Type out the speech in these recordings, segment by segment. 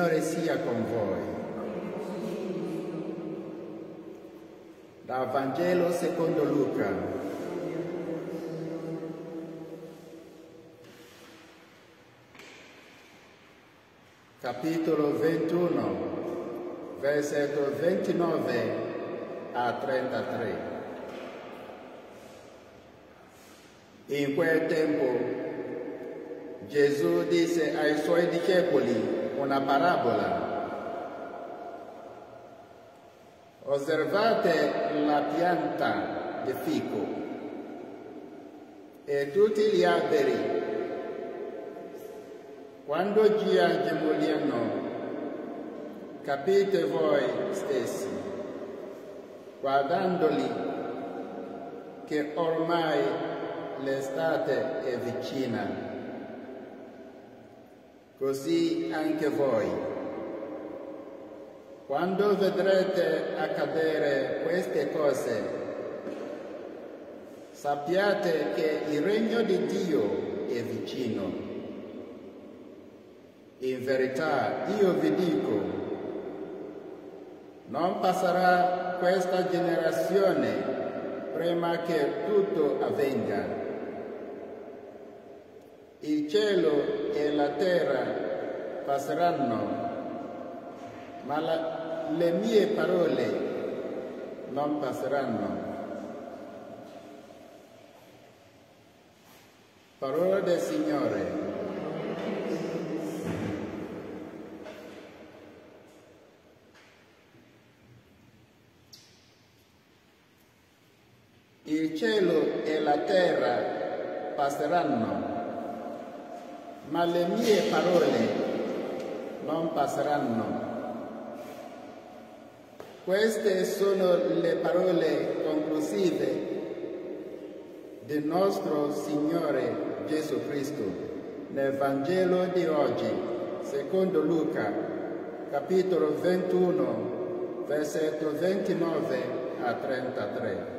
Signore sia con voi. Dal Vangelo secondo Luca. Capitolo 21, versetto 29 a 33. In quel tempo Gesù disse ai suoi discepoli una parabola. Osservate la pianta di fico e tutti gli alberi. Quando già gemoliano, capite voi stessi, guardandoli, che ormai l'estate è vicina. Così anche voi. Quando vedrete accadere queste cose, sappiate che il regno di Dio è vicino. In verità io vi dico, non passerà questa generazione prima che tutto avvenga. Il cielo e la terra passeranno, ma la, le mie parole non passeranno. Parola del Signore. Il cielo e la terra passeranno, ma le mie parole non passeranno. Queste sono le parole conclusive del nostro Signore Gesù Cristo nel Vangelo di oggi, secondo Luca, capitolo 21, versetto 29 a 33.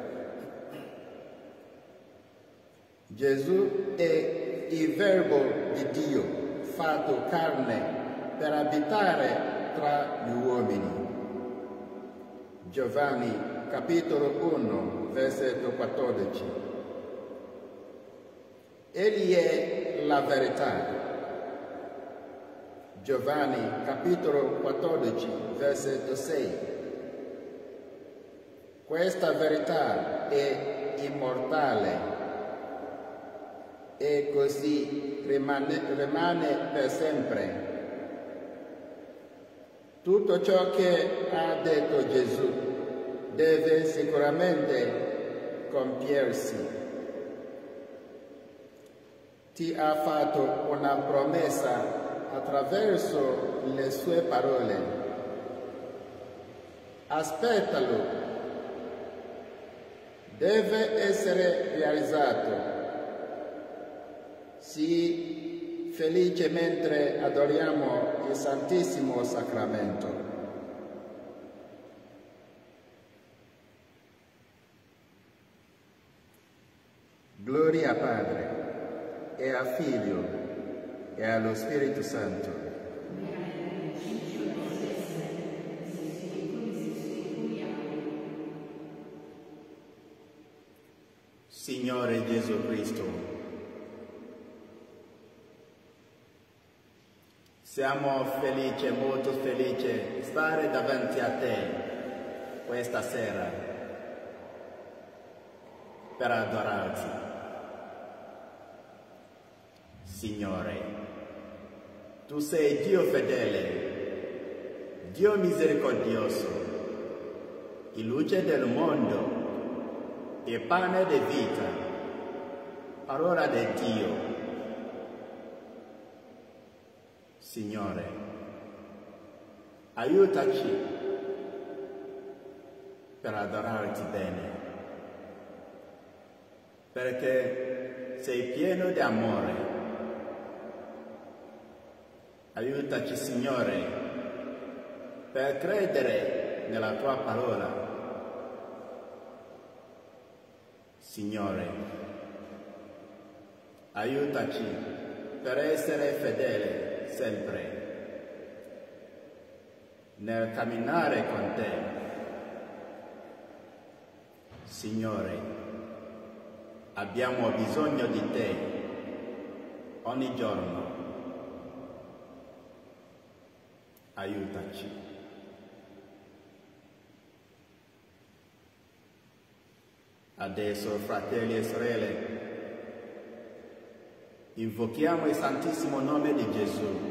Gesù è il Verbo di Dio fatto carne per abitare tra gli uomini. Giovanni capitolo 1 versetto 14. Egli è la verità. Giovanni capitolo 14 versetto 6. Questa verità è immortale e così rimane, rimane, per sempre. Tutto ciò che ha detto Gesù deve sicuramente compiersi. Ti ha fatto una promessa attraverso le sue parole. Aspettalo. Deve essere realizzato. Sii felice mentre adoriamo il Santissimo Sacramento. Gloria a Padre e a Figlio e allo Spirito Santo. Signore Gesù Cristo, Siamo felici, molto felici di stare davanti a te questa sera per adorarti. Signore, tu sei Dio fedele, Dio misericordioso, il luce del mondo, il pane di vita, parola di Dio. Signore, aiutaci per adorarti bene, perché sei pieno di amore. Aiutaci, Signore, per credere nella tua parola. Signore, aiutaci per essere fedele sempre. nel camminare con te. Signore, abbiamo bisogno di te ogni giorno. Aiutaci. Adesso, fratelli e sorelle, invochiamo il Santissimo nome di Gesù.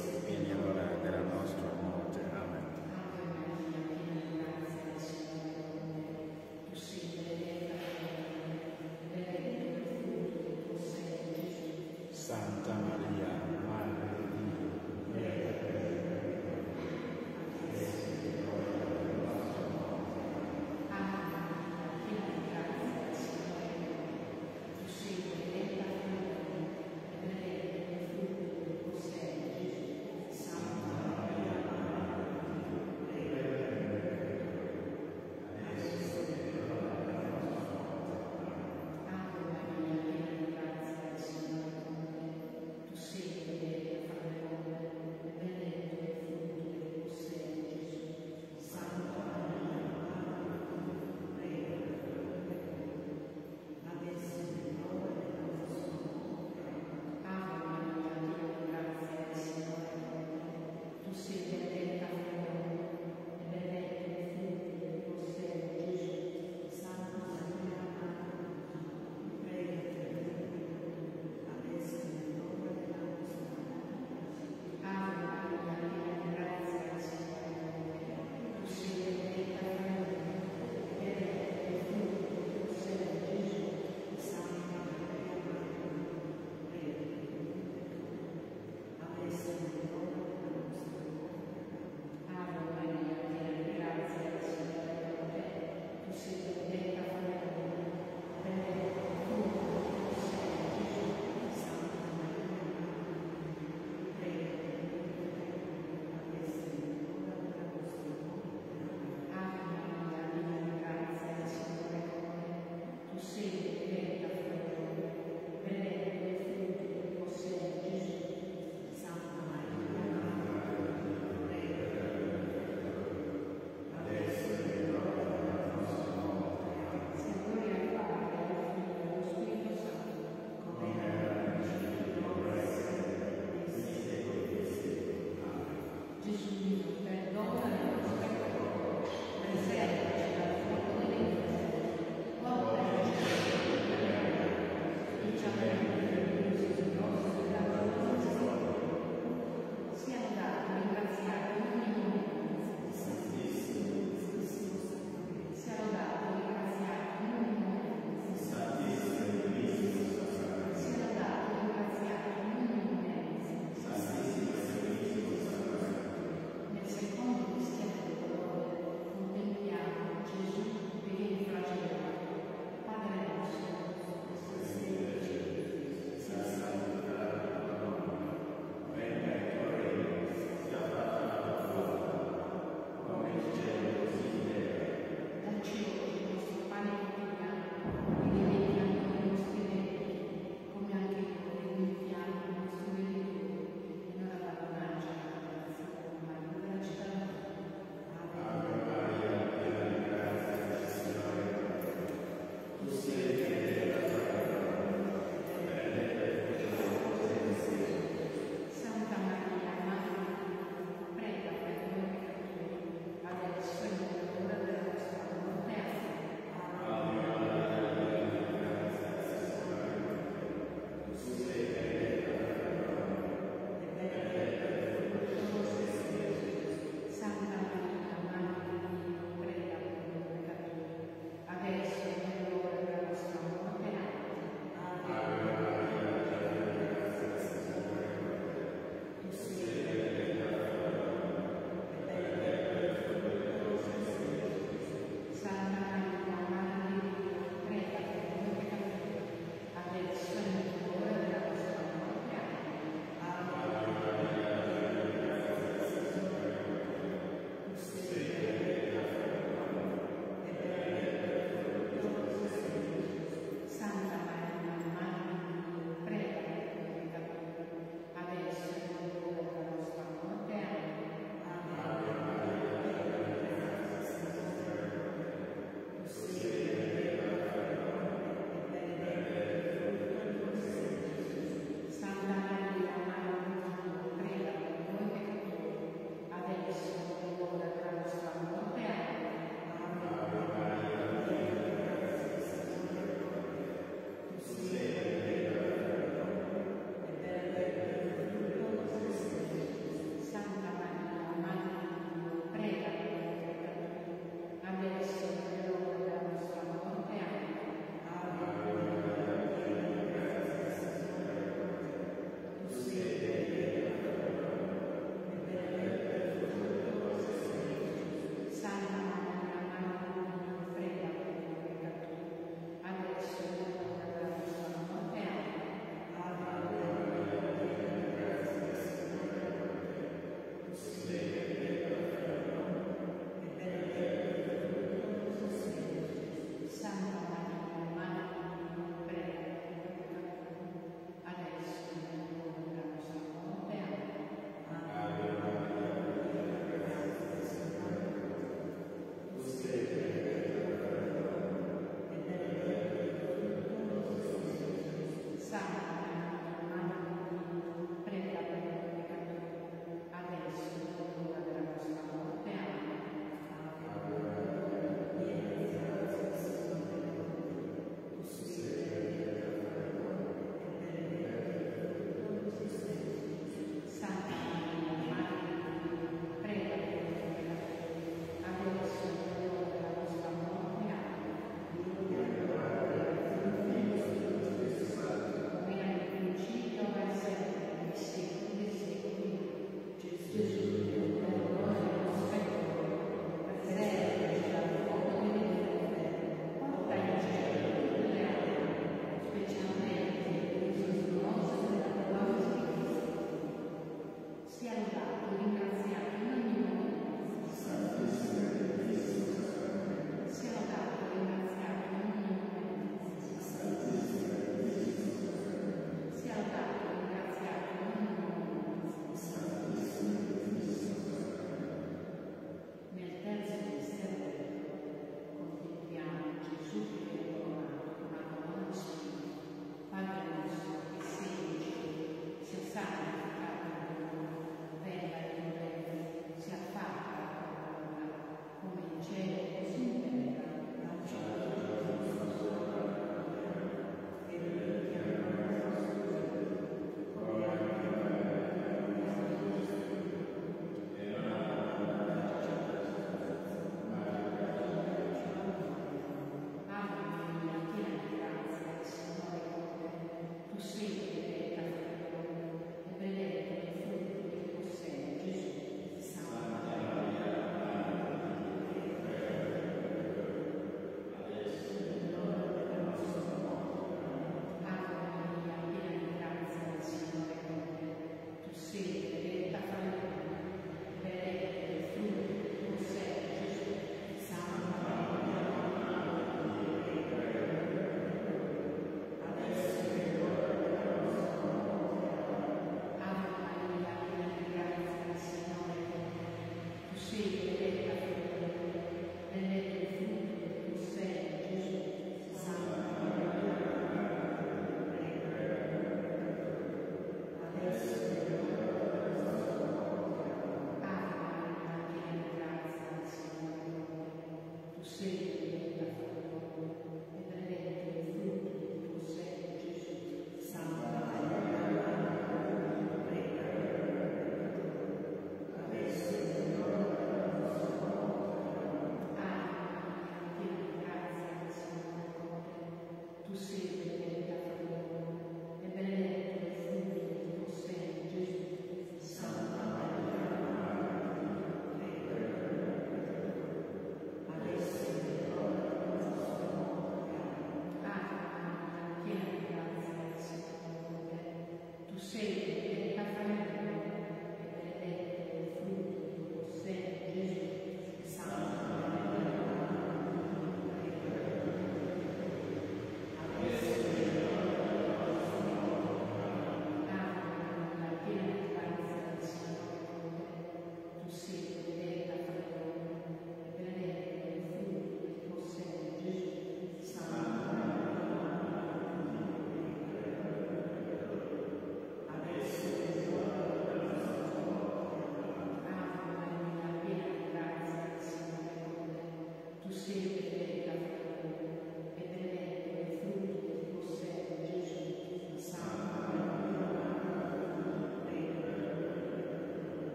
Amen.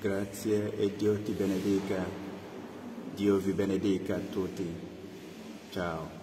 Grazie e Dio ti benedica. Dio vi benedica a tutti. Ciao.